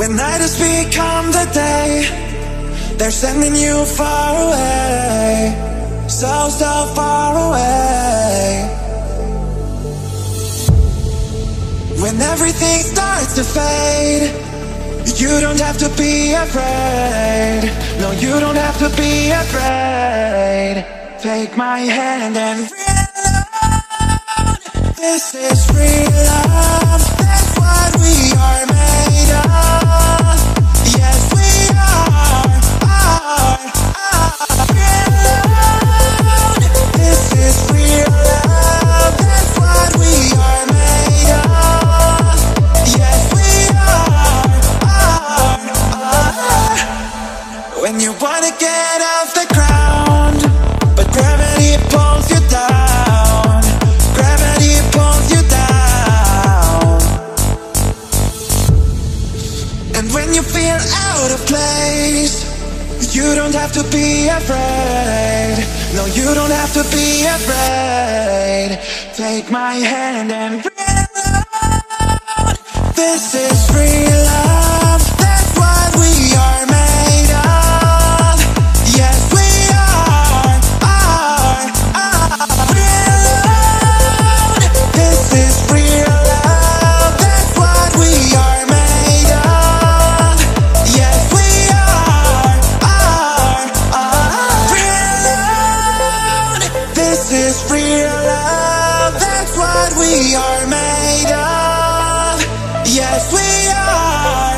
When night has become the day They're sending you far away. So, so far away. When everything starts to fade You don't have to be afraid. No, you don't have to be afraid. Take my hand and reload. This is real love. That's what we are When you wanna get off the ground But gravity pulls you down. Gravity pulls you down. And when you feel out of place You don't have to be afraid. No, you don't have to be afraid. Take my hand and reload This is This is real love. That's what we are made of. Yes, we are